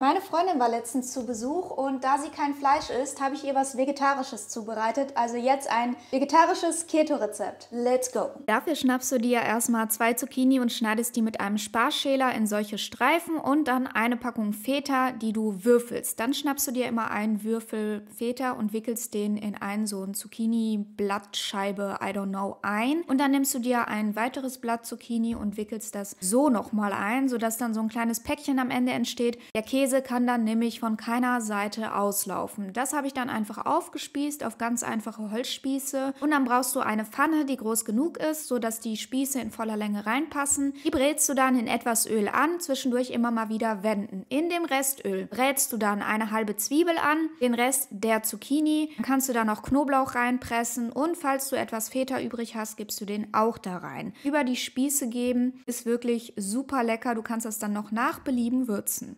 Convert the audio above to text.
Meine Freundin war letztens zu Besuch und da sie kein Fleisch isst, habe ich ihr was Vegetarisches zubereitet. Also jetzt ein vegetarisches Keto-Rezept. Let's go! Dafür schnappst du dir erstmal zwei Zucchini und schneidest die mit einem Sparschäler in solche Streifen und dann eine Packung Feta, die du würfelst. Dann schnappst du dir immer einen Würfel Feta und wickelst den in einen so ein Zucchini-Blattscheibe, I don't know, ein. Und dann nimmst du dir ein weiteres Blatt Zucchini und wickelst das so nochmal ein, sodass dann so ein kleines Päckchen am Ende entsteht. Der Käse Käse kann dann nämlich von keiner Seite auslaufen. Das habe ich dann einfach aufgespießt auf ganz einfache Holzspieße und dann brauchst du eine Pfanne, die groß genug ist, sodass die Spieße in voller Länge reinpassen. Die brätst du dann in etwas Öl an, zwischendurch immer mal wieder wenden. In dem Restöl brätst du dann eine halbe Zwiebel an, den Rest der Zucchini, dann kannst du da noch Knoblauch reinpressen und falls du etwas Feta übrig hast, gibst du den auch da rein. Über die Spieße geben ist wirklich super lecker. Du kannst das dann noch nach Belieben würzen.